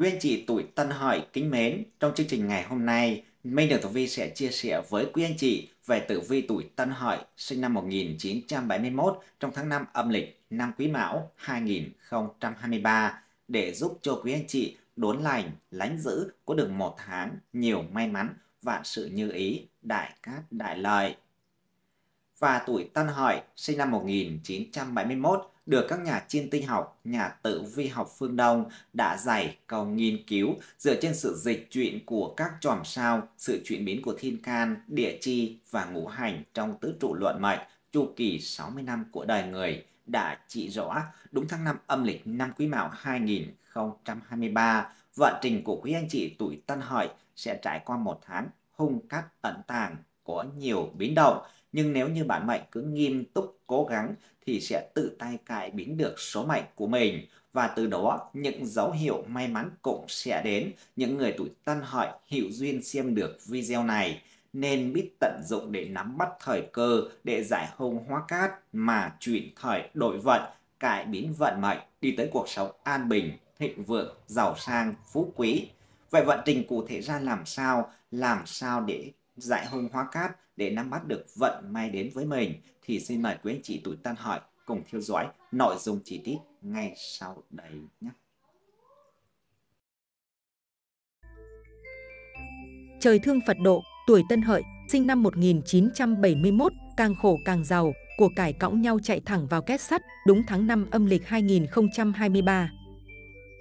Quý anh chị tuổi Tân Hợi kính mến, trong chương trình ngày hôm nay, Minh Đường Tử Vi sẽ chia sẻ với quý anh chị về tử vi tuổi Tân Hợi sinh năm 1971 trong tháng 5 âm lịch năm Quý Mão 2023 để giúp cho quý anh chị đốn lành, lánh giữ có được một tháng nhiều may mắn, vạn sự như ý, đại cát đại lợi. Và tuổi Tân Hợi sinh năm 1971 được các nhà chiên tinh học, nhà tử vi học phương Đông đã dày cầu nghiên cứu dựa trên sự dịch chuyển của các chòm sao, sự chuyển biến của thiên can, địa chi và ngũ hành trong tứ trụ luận mệnh chu kỳ 60 năm của đời người đã chỉ rõ đúng tháng 5 âm lịch năm Quý Mão 2023, vận trình của quý anh chị tuổi Tân Hợi sẽ trải qua một tháng hung cát ẩn tàng có nhiều biến động nhưng nếu như bạn mệnh cứ nghiêm túc cố gắng thì sẽ tự tay cải biến được số mệnh của mình và từ đó những dấu hiệu may mắn cũng sẽ đến. Những người tuổi tân hợi hiệu duyên xem được video này nên biết tận dụng để nắm bắt thời cơ để giải hung hóa cát mà chuyển thời đổi vận, cải biến vận mệnh đi tới cuộc sống an bình, thịnh vượng, giàu sang, phú quý. Vậy vận trình cụ thể ra làm sao? Làm sao để dại hung hóa cát để nắm bắt được vận may đến với mình thì xin mời quý anh chị tuổi tân hợi cùng theo dõi nội dung chi tiết ngay sau đây nhé. Trời thương Phật độ, tuổi Tân Hợi, sinh năm 1971, càng khổ càng giàu, của cải cõng nhau chạy thẳng vào kết sắt, đúng tháng 5 âm lịch 2023.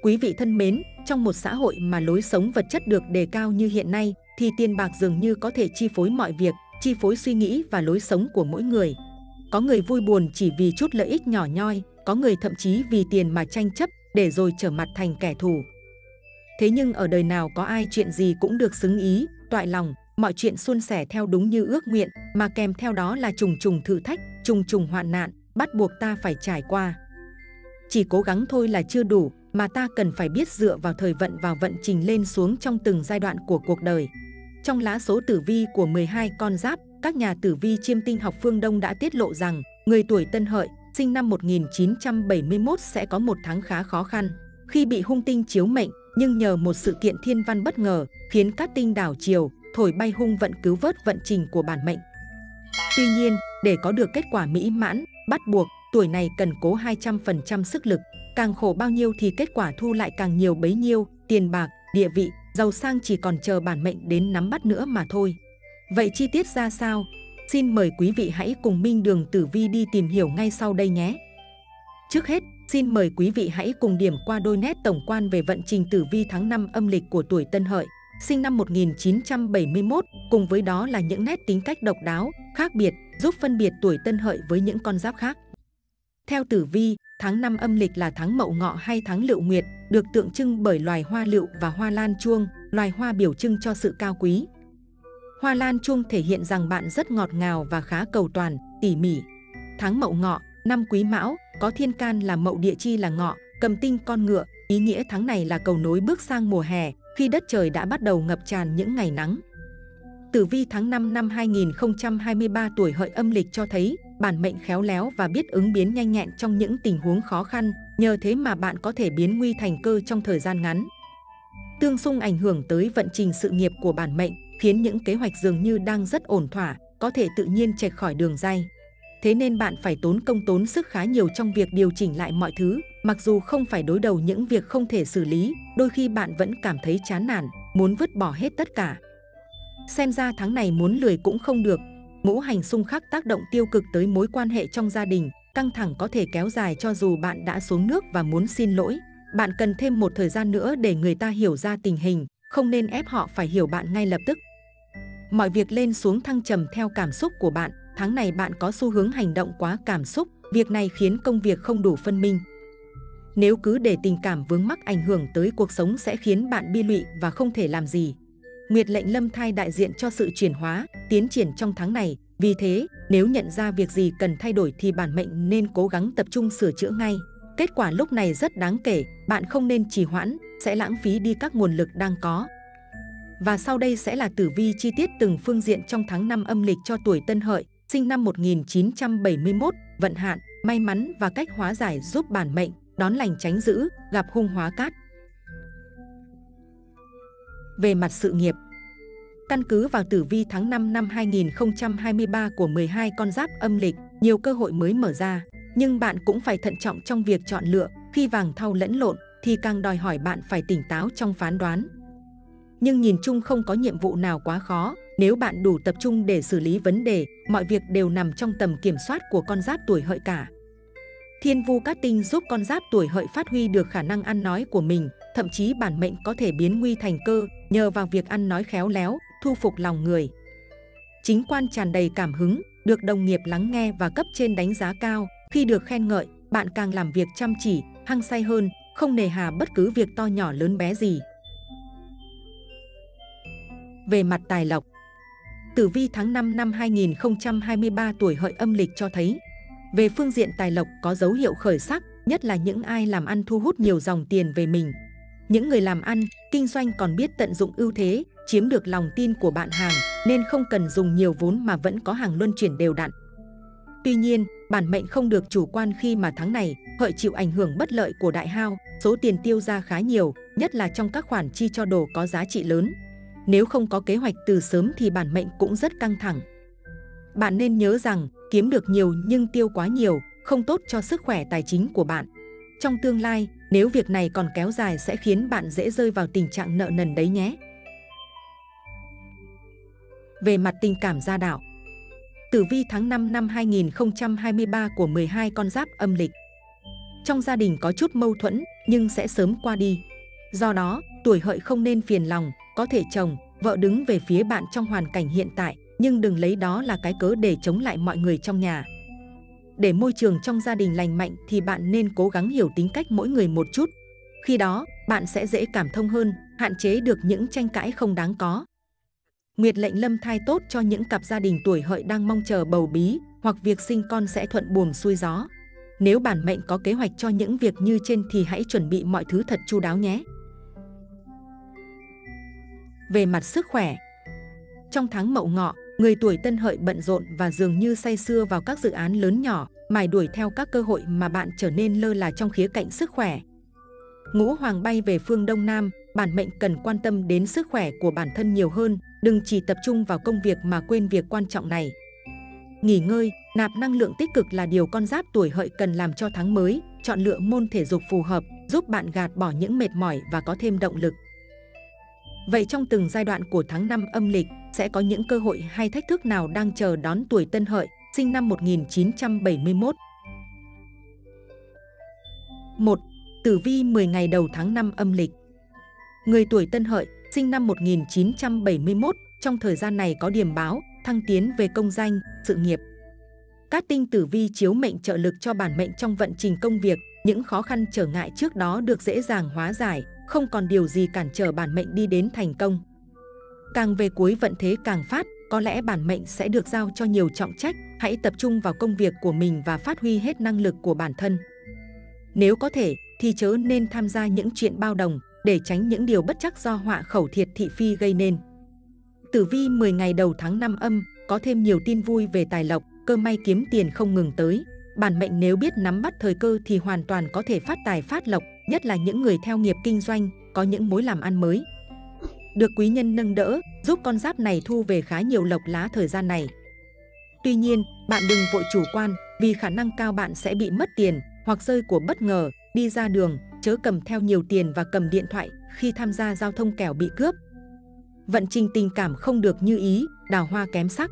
Quý vị thân mến, trong một xã hội mà lối sống vật chất được đề cao như hiện nay, thì tiền bạc dường như có thể chi phối mọi việc, chi phối suy nghĩ và lối sống của mỗi người. Có người vui buồn chỉ vì chút lợi ích nhỏ nhoi, có người thậm chí vì tiền mà tranh chấp để rồi trở mặt thành kẻ thù. Thế nhưng ở đời nào có ai chuyện gì cũng được xứng ý, toại lòng, mọi chuyện suôn sẻ theo đúng như ước nguyện, mà kèm theo đó là trùng trùng thử thách, trùng trùng hoạn nạn, bắt buộc ta phải trải qua. Chỉ cố gắng thôi là chưa đủ, mà ta cần phải biết dựa vào thời vận vào vận trình lên xuống trong từng giai đoạn của cuộc đời. Trong lá số tử vi của 12 con giáp, các nhà tử vi chiêm tinh học phương Đông đã tiết lộ rằng người tuổi Tân Hợi, sinh năm 1971 sẽ có một tháng khá khó khăn. Khi bị hung tinh chiếu mệnh, nhưng nhờ một sự kiện thiên văn bất ngờ khiến các tinh đảo chiều, thổi bay hung vận cứu vớt vận trình của bản mệnh. Tuy nhiên, để có được kết quả mỹ mãn, bắt buộc, tuổi này cần cố 200% sức lực. Càng khổ bao nhiêu thì kết quả thu lại càng nhiều bấy nhiêu, tiền bạc, địa vị, giàu sang chỉ còn chờ bản mệnh đến nắm bắt nữa mà thôi. Vậy chi tiết ra sao? Xin mời quý vị hãy cùng Minh Đường Tử Vi đi tìm hiểu ngay sau đây nhé. Trước hết, xin mời quý vị hãy cùng điểm qua đôi nét tổng quan về vận trình tử vi tháng 5 âm lịch của tuổi Tân Hợi, sinh năm 1971, cùng với đó là những nét tính cách độc đáo, khác biệt, giúp phân biệt tuổi Tân Hợi với những con giáp khác. Theo tử vi, tháng 5 âm lịch là tháng Mậu Ngọ hay tháng Lựu Nguyệt, được tượng trưng bởi loài hoa lựu và hoa lan chuông, loài hoa biểu trưng cho sự cao quý. Hoa lan chuông thể hiện rằng bạn rất ngọt ngào và khá cầu toàn, tỉ mỉ. Tháng Mậu Ngọ, năm Quý Mão, có thiên can là Mậu địa chi là Ngọ, cầm tinh con ngựa, ý nghĩa tháng này là cầu nối bước sang mùa hè, khi đất trời đã bắt đầu ngập tràn những ngày nắng. Tử vi tháng 5 năm 2023 tuổi hợi âm lịch cho thấy bản mệnh khéo léo và biết ứng biến nhanh nhẹn trong những tình huống khó khăn, nhờ thế mà bạn có thể biến nguy thành cơ trong thời gian ngắn. Tương xung ảnh hưởng tới vận trình sự nghiệp của bản mệnh, khiến những kế hoạch dường như đang rất ổn thỏa, có thể tự nhiên chệch khỏi đường dây. Thế nên bạn phải tốn công tốn sức khá nhiều trong việc điều chỉnh lại mọi thứ, mặc dù không phải đối đầu những việc không thể xử lý, đôi khi bạn vẫn cảm thấy chán nản, muốn vứt bỏ hết tất cả. Xem ra tháng này muốn lười cũng không được, ngũ hành xung khắc tác động tiêu cực tới mối quan hệ trong gia đình, căng thẳng có thể kéo dài cho dù bạn đã xuống nước và muốn xin lỗi. Bạn cần thêm một thời gian nữa để người ta hiểu ra tình hình, không nên ép họ phải hiểu bạn ngay lập tức. Mọi việc lên xuống thăng trầm theo cảm xúc của bạn, tháng này bạn có xu hướng hành động quá cảm xúc, việc này khiến công việc không đủ phân minh. Nếu cứ để tình cảm vướng mắc ảnh hưởng tới cuộc sống sẽ khiến bạn bi lụy và không thể làm gì. Nguyệt lệnh lâm thai đại diện cho sự chuyển hóa, tiến triển trong tháng này. Vì thế, nếu nhận ra việc gì cần thay đổi thì bản mệnh nên cố gắng tập trung sửa chữa ngay. Kết quả lúc này rất đáng kể, bạn không nên trì hoãn, sẽ lãng phí đi các nguồn lực đang có. Và sau đây sẽ là tử vi chi tiết từng phương diện trong tháng 5 âm lịch cho tuổi Tân Hợi, sinh năm 1971, vận hạn, may mắn và cách hóa giải giúp bản mệnh, đón lành tránh dữ, gặp hung hóa cát. Về mặt sự nghiệp, căn cứ vào tử vi tháng 5 năm 2023 của 12 con giáp âm lịch, nhiều cơ hội mới mở ra, nhưng bạn cũng phải thận trọng trong việc chọn lựa, khi vàng thau lẫn lộn thì càng đòi hỏi bạn phải tỉnh táo trong phán đoán. Nhưng nhìn chung không có nhiệm vụ nào quá khó, nếu bạn đủ tập trung để xử lý vấn đề, mọi việc đều nằm trong tầm kiểm soát của con giáp tuổi hợi cả. Thiên vu cát tinh giúp con giáp tuổi hợi phát huy được khả năng ăn nói của mình, thậm chí bản mệnh có thể biến nguy thành cơ nhờ vào việc ăn nói khéo léo, thu phục lòng người. Chính quan tràn đầy cảm hứng, được đồng nghiệp lắng nghe và cấp trên đánh giá cao. Khi được khen ngợi, bạn càng làm việc chăm chỉ, hăng say hơn, không nề hà bất cứ việc to nhỏ lớn bé gì. Về mặt tài lộc, Tử vi tháng 5 năm 2023 tuổi hợi âm lịch cho thấy về phương diện tài lộc có dấu hiệu khởi sắc, nhất là những ai làm ăn thu hút nhiều dòng tiền về mình. Những người làm ăn, kinh doanh còn biết tận dụng ưu thế, chiếm được lòng tin của bạn hàng nên không cần dùng nhiều vốn mà vẫn có hàng luân chuyển đều đặn. Tuy nhiên, bản mệnh không được chủ quan khi mà tháng này hợi chịu ảnh hưởng bất lợi của đại hao, số tiền tiêu ra khá nhiều, nhất là trong các khoản chi cho đồ có giá trị lớn. Nếu không có kế hoạch từ sớm thì bản mệnh cũng rất căng thẳng. Bạn nên nhớ rằng kiếm được nhiều nhưng tiêu quá nhiều không tốt cho sức khỏe tài chính của bạn. Trong tương lai, nếu việc này còn kéo dài sẽ khiến bạn dễ rơi vào tình trạng nợ nần đấy nhé. Về mặt tình cảm gia đạo Tử vi tháng 5 năm 2023 của 12 con giáp âm lịch Trong gia đình có chút mâu thuẫn nhưng sẽ sớm qua đi. Do đó, tuổi hợi không nên phiền lòng, có thể chồng, vợ đứng về phía bạn trong hoàn cảnh hiện tại nhưng đừng lấy đó là cái cớ để chống lại mọi người trong nhà. Để môi trường trong gia đình lành mạnh thì bạn nên cố gắng hiểu tính cách mỗi người một chút. Khi đó, bạn sẽ dễ cảm thông hơn, hạn chế được những tranh cãi không đáng có. Nguyệt lệnh lâm thai tốt cho những cặp gia đình tuổi hợi đang mong chờ bầu bí hoặc việc sinh con sẽ thuận buồm xuôi gió. Nếu bản mệnh có kế hoạch cho những việc như trên thì hãy chuẩn bị mọi thứ thật chu đáo nhé. Về mặt sức khỏe Trong tháng mậu ngọ, người tuổi tân hợi bận rộn và dường như say sưa vào các dự án lớn nhỏ, mài đuổi theo các cơ hội mà bạn trở nên lơ là trong khía cạnh sức khỏe. Ngũ hoàng bay về phương Đông Nam, bản mệnh cần quan tâm đến sức khỏe của bản thân nhiều hơn, đừng chỉ tập trung vào công việc mà quên việc quan trọng này. Nghỉ ngơi, nạp năng lượng tích cực là điều con giáp tuổi hợi cần làm cho tháng mới, chọn lựa môn thể dục phù hợp, giúp bạn gạt bỏ những mệt mỏi và có thêm động lực. Vậy trong từng giai đoạn của tháng 5 âm lịch, sẽ có những cơ hội hay thách thức nào đang chờ đón tuổi tân hợi, sinh năm 1971? 1. Tử vi 10 ngày đầu tháng 5 âm lịch Người tuổi tân hợi, sinh năm 1971, trong thời gian này có điểm báo, thăng tiến về công danh, sự nghiệp. Các tinh tử vi chiếu mệnh trợ lực cho bản mệnh trong vận trình công việc, những khó khăn trở ngại trước đó được dễ dàng hóa giải, không còn điều gì cản trở bản mệnh đi đến thành công. Càng về cuối vận thế càng phát, có lẽ bản mệnh sẽ được giao cho nhiều trọng trách, hãy tập trung vào công việc của mình và phát huy hết năng lực của bản thân. Nếu có thể, thì chớ nên tham gia những chuyện bao đồng để tránh những điều bất chắc do họa khẩu thiệt thị phi gây nên. Tử vi 10 ngày đầu tháng 5 âm có thêm nhiều tin vui về tài lộc, cơ may kiếm tiền không ngừng tới. Bản mệnh nếu biết nắm bắt thời cơ thì hoàn toàn có thể phát tài phát lộc, nhất là những người theo nghiệp kinh doanh, có những mối làm ăn mới. Được quý nhân nâng đỡ, giúp con giáp này thu về khá nhiều lộc lá thời gian này. Tuy nhiên, bạn đừng vội chủ quan vì khả năng cao bạn sẽ bị mất tiền hoặc rơi của bất ngờ, đi ra đường, chớ cầm theo nhiều tiền và cầm điện thoại khi tham gia giao thông kẻo bị cướp. Vận trình tình cảm không được như ý, đào hoa kém sắc.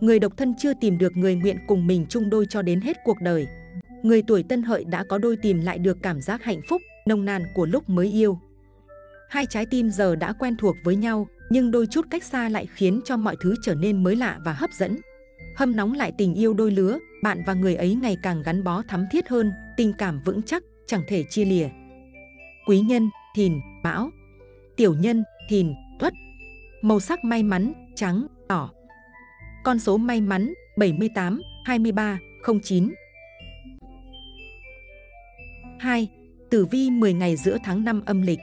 Người độc thân chưa tìm được người nguyện cùng mình chung đôi cho đến hết cuộc đời. Người tuổi tân hợi đã có đôi tìm lại được cảm giác hạnh phúc, nồng nàn của lúc mới yêu. Hai trái tim giờ đã quen thuộc với nhau, nhưng đôi chút cách xa lại khiến cho mọi thứ trở nên mới lạ và hấp dẫn. Hâm nóng lại tình yêu đôi lứa, bạn và người ấy ngày càng gắn bó thắm thiết hơn, tình cảm vững chắc, chẳng thể chia lìa. Quý nhân, thìn, mão. Tiểu nhân, thìn, tuất. Màu sắc may mắn, trắng, đỏ. Con số may mắn, 78, 23, 09. 2. Tử vi 10 ngày giữa tháng 5 âm lịch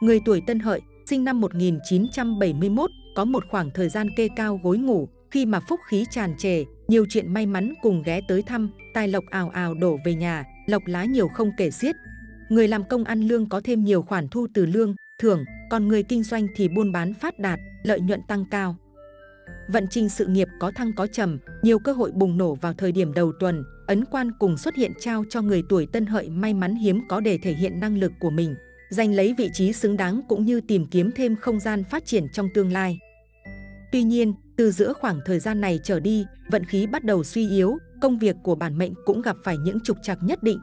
Người tuổi Tân Hợi, sinh năm 1971, có một khoảng thời gian kê cao gối ngủ, khi mà phúc khí tràn trề, nhiều chuyện may mắn cùng ghé tới thăm, tài lộc ào ào đổ về nhà, lộc lá nhiều không kể xiết. Người làm công ăn lương có thêm nhiều khoản thu từ lương, thưởng, còn người kinh doanh thì buôn bán phát đạt, lợi nhuận tăng cao. Vận trình sự nghiệp có thăng có trầm, nhiều cơ hội bùng nổ vào thời điểm đầu tuần, ấn quan cùng xuất hiện trao cho người tuổi tân hợi may mắn hiếm có để thể hiện năng lực của mình, giành lấy vị trí xứng đáng cũng như tìm kiếm thêm không gian phát triển trong tương lai. Tuy nhiên, từ giữa khoảng thời gian này trở đi, vận khí bắt đầu suy yếu, công việc của bản mệnh cũng gặp phải những trục trặc nhất định.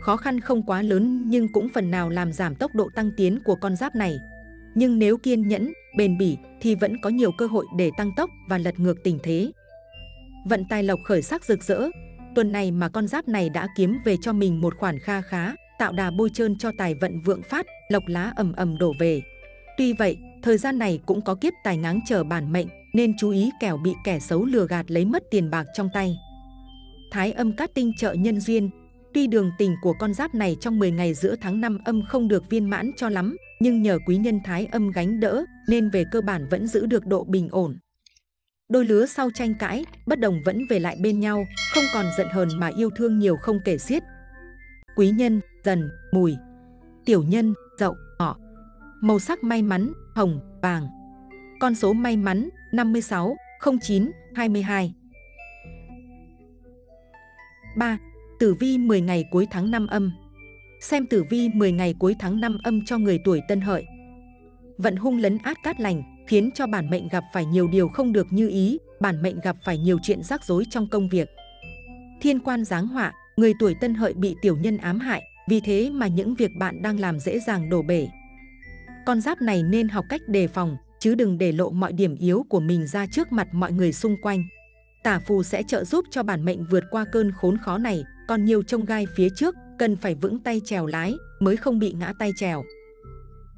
Khó khăn không quá lớn nhưng cũng phần nào làm giảm tốc độ tăng tiến của con giáp này. Nhưng nếu kiên nhẫn, bền bỉ thì vẫn có nhiều cơ hội để tăng tốc và lật ngược tình thế. Vận tài lộc khởi sắc rực rỡ, tuần này mà con giáp này đã kiếm về cho mình một khoản kha khá, tạo đà bôi trơn cho tài vận vượng phát, lộc lá ầm ầm đổ về. Tuy vậy, thời gian này cũng có kiếp tài ngáng chờ bản mệnh, nên chú ý kẻo bị kẻ xấu lừa gạt lấy mất tiền bạc trong tay. Thái âm cát tinh trợ nhân duyên, tuy đường tình của con giáp này trong 10 ngày giữa tháng 5 âm không được viên mãn cho lắm, nhưng nhờ quý nhân thái âm gánh đỡ nên về cơ bản vẫn giữ được độ bình ổn. Đôi lứa sau tranh cãi, bất đồng vẫn về lại bên nhau, không còn giận hờn mà yêu thương nhiều không kể xiết. Quý nhân, dần, mùi. Tiểu nhân, dậu, ngọ. Màu sắc may mắn, hồng, vàng. Con số may mắn, 56, 09, 22. 3. Tử vi 10 ngày cuối tháng 5 âm Xem tử vi 10 ngày cuối tháng 5 âm cho người tuổi tân hợi. Vận hung lấn át cát lành, khiến cho bản mệnh gặp phải nhiều điều không được như ý, bản mệnh gặp phải nhiều chuyện rắc rối trong công việc. Thiên quan giáng họa, người tuổi tân hợi bị tiểu nhân ám hại, vì thế mà những việc bạn đang làm dễ dàng đổ bể. Con giáp này nên học cách đề phòng, chứ đừng để lộ mọi điểm yếu của mình ra trước mặt mọi người xung quanh. Tả phù sẽ trợ giúp cho bản mệnh vượt qua cơn khốn khó này, còn nhiều trông gai phía trước, cần phải vững tay chèo lái mới không bị ngã tay chèo.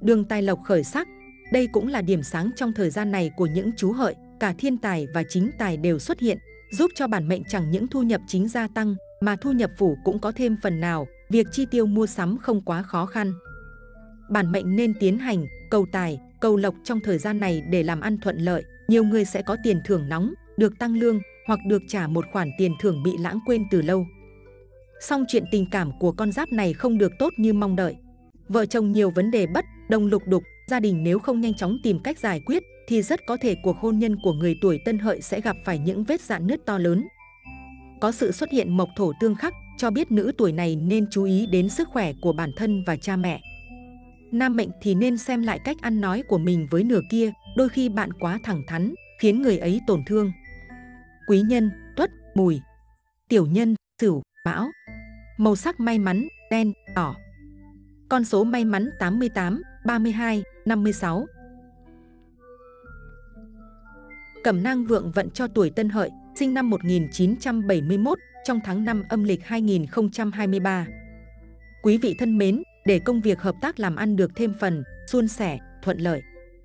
Đường tài lộc khởi sắc, đây cũng là điểm sáng trong thời gian này của những chú hợi, cả thiên tài và chính tài đều xuất hiện, giúp cho bản mệnh chẳng những thu nhập chính gia tăng, mà thu nhập phủ cũng có thêm phần nào, việc chi tiêu mua sắm không quá khó khăn. Bản mệnh nên tiến hành cầu tài, cầu lộc trong thời gian này để làm ăn thuận lợi, nhiều người sẽ có tiền thưởng nóng, được tăng lương hoặc được trả một khoản tiền thưởng bị lãng quên từ lâu. Song chuyện tình cảm của con giáp này không được tốt như mong đợi. Vợ chồng nhiều vấn đề bất, đồng lục đục, gia đình nếu không nhanh chóng tìm cách giải quyết thì rất có thể cuộc hôn nhân của người tuổi tân hợi sẽ gặp phải những vết dạn nứt to lớn. Có sự xuất hiện mộc thổ tương khắc cho biết nữ tuổi này nên chú ý đến sức khỏe của bản thân và cha mẹ. Nam mệnh thì nên xem lại cách ăn nói của mình với nửa kia, đôi khi bạn quá thẳng thắn, khiến người ấy tổn thương. Quý nhân, tuất, mùi. Tiểu nhân, sửu, mão. Màu sắc may mắn, đen, đỏ. Con số may mắn 88, 32, 56. Cẩm nang vượng vận cho tuổi Tân Hợi, sinh năm 1971, trong tháng 5 âm lịch 2023. Quý vị thân mến, để công việc hợp tác làm ăn được thêm phần, suôn sẻ, thuận lợi.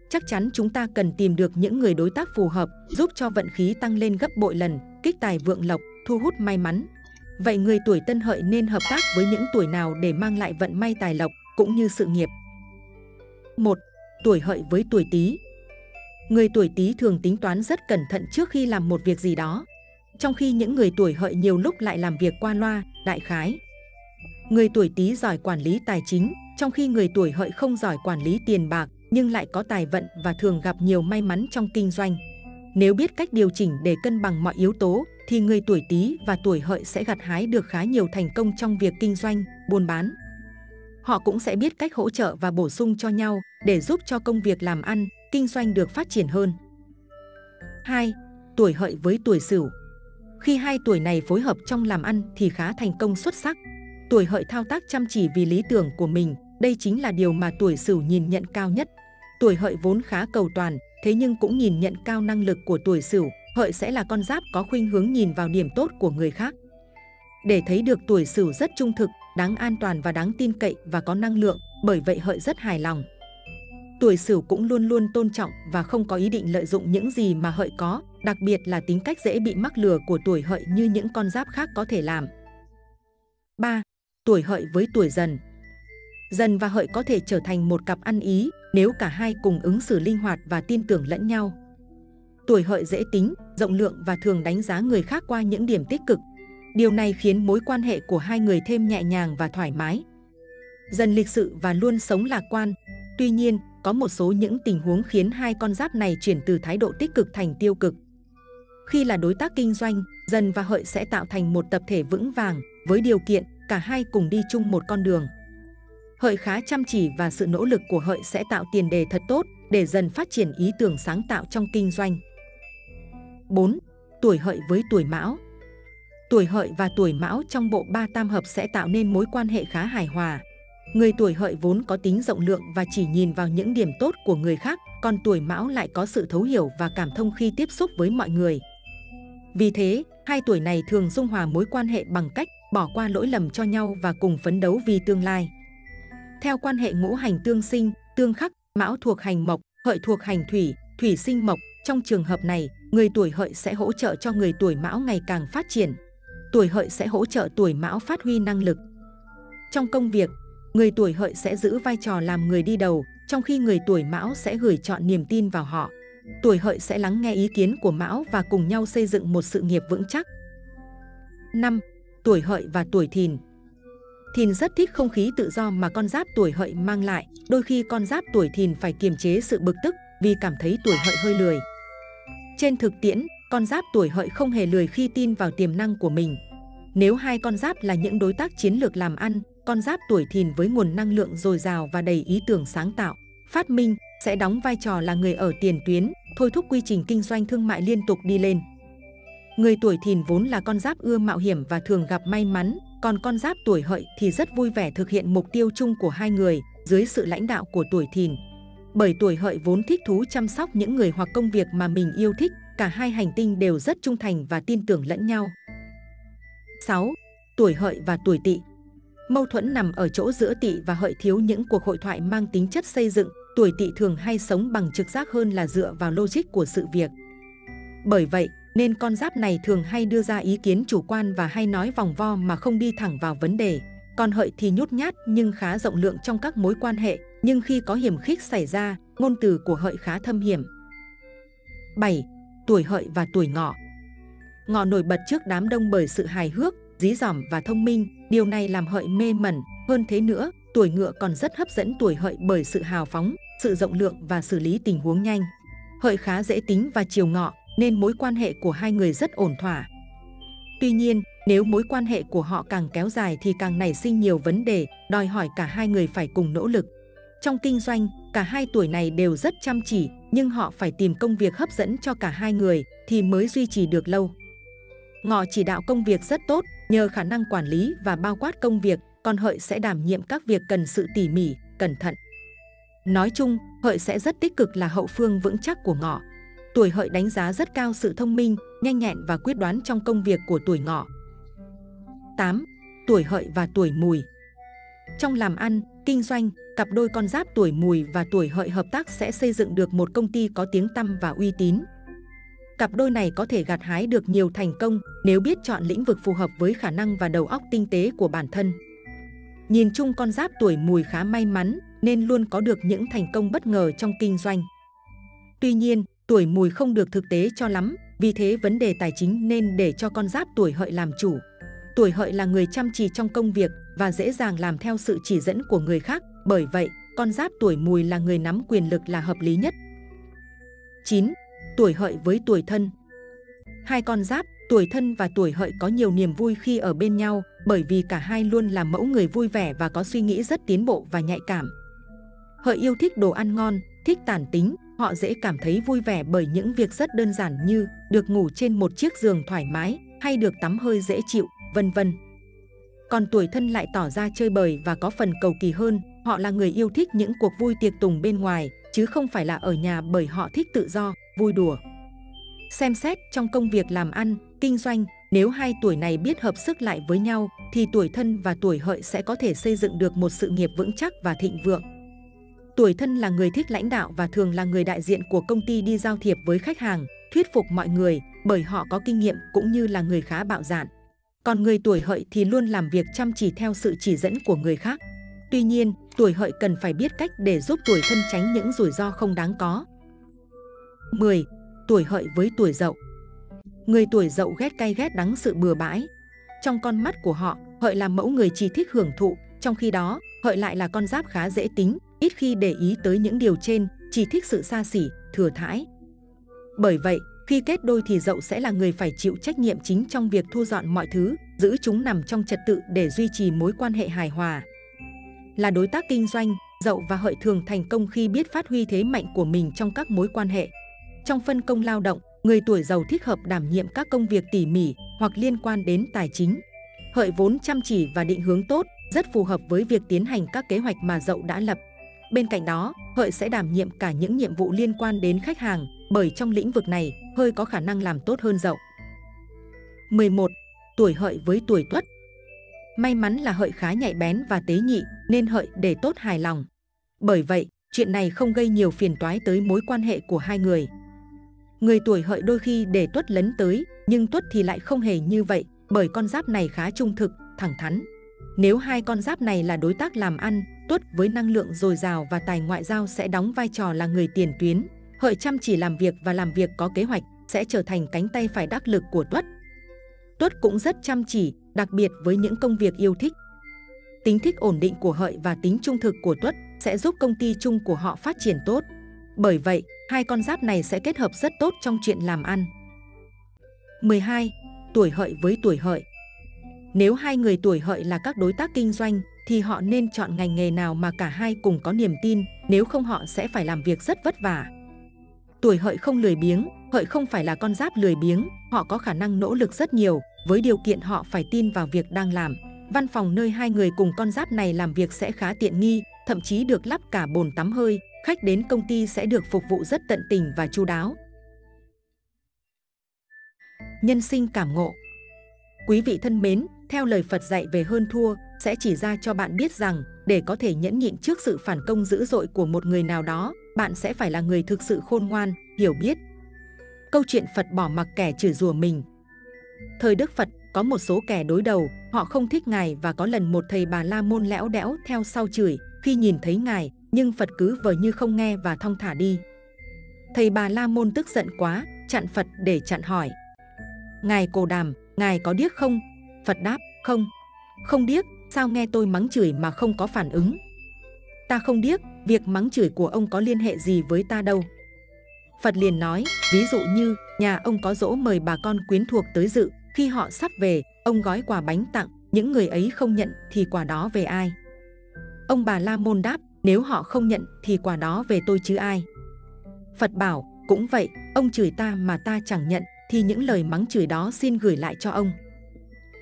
Chắc chắn chúng ta cần tìm được những người đối tác phù hợp, giúp cho vận khí tăng lên gấp bội lần, kích tài vượng lộc, thu hút may mắn. Vậy người tuổi tân hợi nên hợp tác với những tuổi nào để mang lại vận may tài lộc cũng như sự nghiệp? 1. Tuổi hợi với tuổi tý Người tuổi tý thường tính toán rất cẩn thận trước khi làm một việc gì đó, trong khi những người tuổi hợi nhiều lúc lại làm việc qua loa, đại khái. Người tuổi Tý giỏi quản lý tài chính, trong khi người tuổi Hợi không giỏi quản lý tiền bạc, nhưng lại có tài vận và thường gặp nhiều may mắn trong kinh doanh. Nếu biết cách điều chỉnh để cân bằng mọi yếu tố, thì người tuổi Tý và tuổi Hợi sẽ gặt hái được khá nhiều thành công trong việc kinh doanh, buôn bán. Họ cũng sẽ biết cách hỗ trợ và bổ sung cho nhau để giúp cho công việc làm ăn, kinh doanh được phát triển hơn. 2. Tuổi Hợi với tuổi Sửu khi hai tuổi này phối hợp trong làm ăn thì khá thành công xuất sắc. Tuổi hợi thao tác chăm chỉ vì lý tưởng của mình, đây chính là điều mà tuổi sửu nhìn nhận cao nhất. Tuổi hợi vốn khá cầu toàn, thế nhưng cũng nhìn nhận cao năng lực của tuổi sửu, hợi sẽ là con giáp có khuynh hướng nhìn vào điểm tốt của người khác. Để thấy được tuổi sửu rất trung thực, đáng an toàn và đáng tin cậy và có năng lượng, bởi vậy hợi rất hài lòng. Tuổi sửu cũng luôn luôn tôn trọng và không có ý định lợi dụng những gì mà hợi có, đặc biệt là tính cách dễ bị mắc lừa của tuổi hợi như những con giáp khác có thể làm. 3. Tuổi hợi với tuổi dần Dần và hợi có thể trở thành một cặp ăn ý nếu cả hai cùng ứng xử linh hoạt và tin tưởng lẫn nhau. Tuổi hợi dễ tính, rộng lượng và thường đánh giá người khác qua những điểm tích cực. Điều này khiến mối quan hệ của hai người thêm nhẹ nhàng và thoải mái. Dần lịch sự và luôn sống lạc quan, Tuy nhiên, có một số những tình huống khiến hai con giáp này chuyển từ thái độ tích cực thành tiêu cực. Khi là đối tác kinh doanh, dần và hợi sẽ tạo thành một tập thể vững vàng với điều kiện cả hai cùng đi chung một con đường. Hợi khá chăm chỉ và sự nỗ lực của Hợi sẽ tạo tiền đề thật tốt để dần phát triển ý tưởng sáng tạo trong kinh doanh. 4. Tuổi Hợi với tuổi Mão Tuổi Hợi và tuổi Mão trong bộ ba tam hợp sẽ tạo nên mối quan hệ khá hài hòa. Người tuổi Hợi vốn có tính rộng lượng và chỉ nhìn vào những điểm tốt của người khác, còn tuổi Mão lại có sự thấu hiểu và cảm thông khi tiếp xúc với mọi người. Vì thế, hai tuổi này thường dung hòa mối quan hệ bằng cách bỏ qua lỗi lầm cho nhau và cùng phấn đấu vì tương lai. Theo quan hệ ngũ hành tương sinh, tương khắc, mão thuộc hành mộc, hợi thuộc hành thủy, thủy sinh mộc. Trong trường hợp này, người tuổi hợi sẽ hỗ trợ cho người tuổi mão ngày càng phát triển. Tuổi hợi sẽ hỗ trợ tuổi mão phát huy năng lực. Trong công việc, người tuổi hợi sẽ giữ vai trò làm người đi đầu, trong khi người tuổi mão sẽ gửi chọn niềm tin vào họ. Tuổi hợi sẽ lắng nghe ý kiến của mão và cùng nhau xây dựng một sự nghiệp vững chắc. 5. Tuổi hợi và tuổi thìn Thìn rất thích không khí tự do mà con giáp tuổi hợi mang lại. Đôi khi con giáp tuổi thìn phải kiềm chế sự bực tức vì cảm thấy tuổi hợi hơi lười. Trên thực tiễn, con giáp tuổi hợi không hề lười khi tin vào tiềm năng của mình. Nếu hai con giáp là những đối tác chiến lược làm ăn, con giáp tuổi thìn với nguồn năng lượng dồi dào và đầy ý tưởng sáng tạo, phát minh sẽ đóng vai trò là người ở tiền tuyến, thôi thúc quy trình kinh doanh thương mại liên tục đi lên. Người tuổi thìn vốn là con giáp ưa mạo hiểm và thường gặp may mắn, còn con giáp tuổi hợi thì rất vui vẻ thực hiện mục tiêu chung của hai người dưới sự lãnh đạo của tuổi thìn. Bởi tuổi hợi vốn thích thú chăm sóc những người hoặc công việc mà mình yêu thích, cả hai hành tinh đều rất trung thành và tin tưởng lẫn nhau. 6. Tuổi hợi và tuổi tỵ Mâu thuẫn nằm ở chỗ giữa tỵ và hợi thiếu những cuộc hội thoại mang tính chất xây dựng, tuổi tỵ thường hay sống bằng trực giác hơn là dựa vào logic của sự việc. Bởi vậy, nên con giáp này thường hay đưa ra ý kiến chủ quan và hay nói vòng vo mà không đi thẳng vào vấn đề. Con hợi thì nhút nhát nhưng khá rộng lượng trong các mối quan hệ, nhưng khi có hiểm khích xảy ra, ngôn từ của hợi khá thâm hiểm. 7. Tuổi hợi và tuổi ngọ Ngọ nổi bật trước đám đông bởi sự hài hước, dí dỏm và thông minh, điều này làm hợi mê mẩn. Hơn thế nữa, tuổi ngựa còn rất hấp dẫn tuổi hợi bởi sự hào phóng, sự rộng lượng và xử lý tình huống nhanh. Hợi khá dễ tính và chiều ngọ, nên mối quan hệ của hai người rất ổn thỏa. Tuy nhiên, nếu mối quan hệ của họ càng kéo dài thì càng nảy sinh nhiều vấn đề, đòi hỏi cả hai người phải cùng nỗ lực. Trong kinh doanh, cả hai tuổi này đều rất chăm chỉ, nhưng họ phải tìm công việc hấp dẫn cho cả hai người thì mới duy trì được lâu. Ngọ chỉ đạo công việc rất tốt, nhờ khả năng quản lý và bao quát công việc, con Hợi sẽ đảm nhiệm các việc cần sự tỉ mỉ, cẩn thận. Nói chung, Hợi sẽ rất tích cực là hậu phương vững chắc của Ngọ. Tuổi hợi đánh giá rất cao sự thông minh, nhanh nhẹn và quyết đoán trong công việc của tuổi ngọ. 8. Tuổi hợi và tuổi mùi Trong làm ăn, kinh doanh, cặp đôi con giáp tuổi mùi và tuổi hợi hợp tác sẽ xây dựng được một công ty có tiếng tăm và uy tín. Cặp đôi này có thể gặt hái được nhiều thành công nếu biết chọn lĩnh vực phù hợp với khả năng và đầu óc tinh tế của bản thân. Nhìn chung con giáp tuổi mùi khá may mắn nên luôn có được những thành công bất ngờ trong kinh doanh. Tuy nhiên, Tuổi mùi không được thực tế cho lắm, vì thế vấn đề tài chính nên để cho con giáp tuổi hợi làm chủ. Tuổi hợi là người chăm chỉ trong công việc và dễ dàng làm theo sự chỉ dẫn của người khác, bởi vậy con giáp tuổi mùi là người nắm quyền lực là hợp lý nhất. 9. Tuổi hợi với tuổi thân Hai con giáp, tuổi thân và tuổi hợi có nhiều niềm vui khi ở bên nhau bởi vì cả hai luôn là mẫu người vui vẻ và có suy nghĩ rất tiến bộ và nhạy cảm. Hợi yêu thích đồ ăn ngon, thích tản tính, Họ dễ cảm thấy vui vẻ bởi những việc rất đơn giản như được ngủ trên một chiếc giường thoải mái hay được tắm hơi dễ chịu, vân vân. Còn tuổi thân lại tỏ ra chơi bời và có phần cầu kỳ hơn, họ là người yêu thích những cuộc vui tiệc tùng bên ngoài, chứ không phải là ở nhà bởi họ thích tự do, vui đùa. Xem xét trong công việc làm ăn, kinh doanh, nếu hai tuổi này biết hợp sức lại với nhau, thì tuổi thân và tuổi hợi sẽ có thể xây dựng được một sự nghiệp vững chắc và thịnh vượng. Tuổi thân là người thích lãnh đạo và thường là người đại diện của công ty đi giao thiệp với khách hàng, thuyết phục mọi người bởi họ có kinh nghiệm cũng như là người khá bạo dạn. Còn người tuổi hợi thì luôn làm việc chăm chỉ theo sự chỉ dẫn của người khác. Tuy nhiên, tuổi hợi cần phải biết cách để giúp tuổi thân tránh những rủi ro không đáng có. 10. Tuổi hợi với tuổi dậu Người tuổi dậu ghét cay ghét đắng sự bừa bãi. Trong con mắt của họ, hợi là mẫu người chỉ thích hưởng thụ, trong khi đó, hợi lại là con giáp khá dễ tính, ít khi để ý tới những điều trên, chỉ thích sự xa xỉ, thừa thãi. Bởi vậy, khi kết đôi thì dậu sẽ là người phải chịu trách nhiệm chính trong việc thu dọn mọi thứ, giữ chúng nằm trong trật tự để duy trì mối quan hệ hài hòa. Là đối tác kinh doanh, dậu và hợi thường thành công khi biết phát huy thế mạnh của mình trong các mối quan hệ. Trong phân công lao động, người tuổi giàu thích hợp đảm nhiệm các công việc tỉ mỉ hoặc liên quan đến tài chính. Hợi vốn chăm chỉ và định hướng tốt, rất phù hợp với việc tiến hành các kế hoạch mà dậu đã lập. Bên cạnh đó, Hợi sẽ đảm nhiệm cả những nhiệm vụ liên quan đến khách hàng, bởi trong lĩnh vực này, Hợi có khả năng làm tốt hơn Dậu. 11. Tuổi Hợi với tuổi Tuất May mắn là Hợi khá nhạy bén và tế nhị, nên Hợi để tốt hài lòng. Bởi vậy, chuyện này không gây nhiều phiền toái tới mối quan hệ của hai người. Người tuổi Hợi đôi khi để Tuất lấn tới, nhưng Tuất thì lại không hề như vậy, bởi con giáp này khá trung thực, thẳng thắn. Nếu hai con giáp này là đối tác làm ăn, Tuất với năng lượng dồi dào và tài ngoại giao sẽ đóng vai trò là người tiền tuyến. Hợi chăm chỉ làm việc và làm việc có kế hoạch sẽ trở thành cánh tay phải đắc lực của Tuất. Tuất cũng rất chăm chỉ, đặc biệt với những công việc yêu thích. Tính thích ổn định của Hợi và tính trung thực của Tuất sẽ giúp công ty chung của họ phát triển tốt. Bởi vậy, hai con giáp này sẽ kết hợp rất tốt trong chuyện làm ăn. 12. Tuổi Hợi với tuổi Hợi nếu hai người tuổi hợi là các đối tác kinh doanh, thì họ nên chọn ngành nghề nào mà cả hai cùng có niềm tin, nếu không họ sẽ phải làm việc rất vất vả. Tuổi hợi không lười biếng, hợi không phải là con giáp lười biếng, họ có khả năng nỗ lực rất nhiều, với điều kiện họ phải tin vào việc đang làm. Văn phòng nơi hai người cùng con giáp này làm việc sẽ khá tiện nghi, thậm chí được lắp cả bồn tắm hơi, khách đến công ty sẽ được phục vụ rất tận tình và chu đáo. Nhân sinh cảm ngộ Quý vị thân mến, theo lời Phật dạy về hơn thua, sẽ chỉ ra cho bạn biết rằng để có thể nhẫn nhịn trước sự phản công dữ dội của một người nào đó, bạn sẽ phải là người thực sự khôn ngoan, hiểu biết. Câu chuyện Phật bỏ mặc kẻ chửi rủa mình Thời Đức Phật, có một số kẻ đối đầu, họ không thích Ngài và có lần một thầy bà La Môn lẽo đẽo theo sau chửi khi nhìn thấy Ngài, nhưng Phật cứ vờ như không nghe và thong thả đi. Thầy bà La Môn tức giận quá, chặn Phật để chặn hỏi. Ngài Cồ Đàm, Ngài có điếc không? Phật đáp, không. Không điếc, sao nghe tôi mắng chửi mà không có phản ứng? Ta không điếc, việc mắng chửi của ông có liên hệ gì với ta đâu. Phật liền nói, ví dụ như nhà ông có dỗ mời bà con quyến thuộc tới dự, khi họ sắp về, ông gói quà bánh tặng, những người ấy không nhận thì quà đó về ai? Ông bà La Môn đáp, nếu họ không nhận thì quà đó về tôi chứ ai? Phật bảo, cũng vậy, ông chửi ta mà ta chẳng nhận thì những lời mắng chửi đó xin gửi lại cho ông.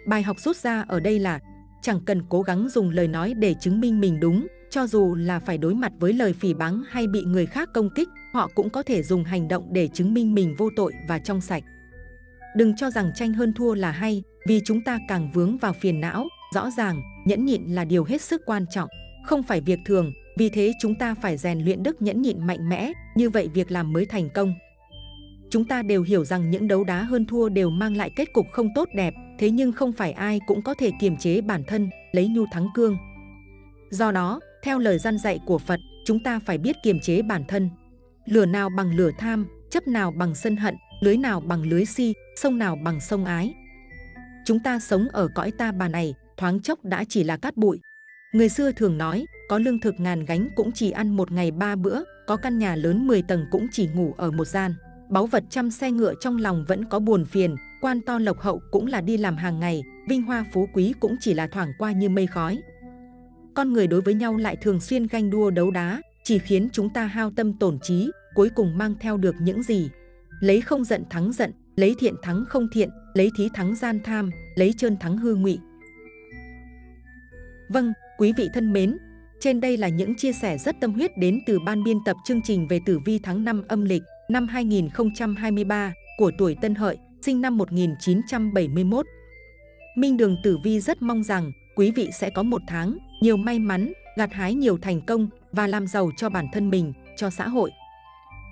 Bài học rút ra ở đây là chẳng cần cố gắng dùng lời nói để chứng minh mình đúng, cho dù là phải đối mặt với lời phỉ báng hay bị người khác công kích, họ cũng có thể dùng hành động để chứng minh mình vô tội và trong sạch. Đừng cho rằng tranh hơn thua là hay, vì chúng ta càng vướng vào phiền não, rõ ràng, nhẫn nhịn là điều hết sức quan trọng, không phải việc thường, vì thế chúng ta phải rèn luyện đức nhẫn nhịn mạnh mẽ, như vậy việc làm mới thành công. Chúng ta đều hiểu rằng những đấu đá hơn thua đều mang lại kết cục không tốt đẹp, thế nhưng không phải ai cũng có thể kiềm chế bản thân, lấy nhu thắng cương. Do đó, theo lời gian dạy của Phật, chúng ta phải biết kiềm chế bản thân. Lửa nào bằng lửa tham, chấp nào bằng sân hận, lưới nào bằng lưới si, sông nào bằng sông ái. Chúng ta sống ở cõi ta bà này, thoáng chốc đã chỉ là cát bụi. Người xưa thường nói, có lương thực ngàn gánh cũng chỉ ăn một ngày ba bữa, có căn nhà lớn 10 tầng cũng chỉ ngủ ở một gian báu vật trăm xe ngựa trong lòng vẫn có buồn phiền, quan to lộc hậu cũng là đi làm hàng ngày, vinh hoa phú quý cũng chỉ là thoảng qua như mây khói. Con người đối với nhau lại thường xuyên ganh đua đấu đá, chỉ khiến chúng ta hao tâm tổn trí, cuối cùng mang theo được những gì. Lấy không giận thắng giận, lấy thiện thắng không thiện, lấy thí thắng gian tham, lấy trơn thắng hư ngụy. Vâng, quý vị thân mến, trên đây là những chia sẻ rất tâm huyết đến từ ban biên tập chương trình về tử vi tháng 5 âm lịch năm 2023 của tuổi Tân Hợi, sinh năm 1971. Minh Đường Tử Vi rất mong rằng quý vị sẽ có một tháng nhiều may mắn, gặt hái nhiều thành công và làm giàu cho bản thân mình, cho xã hội.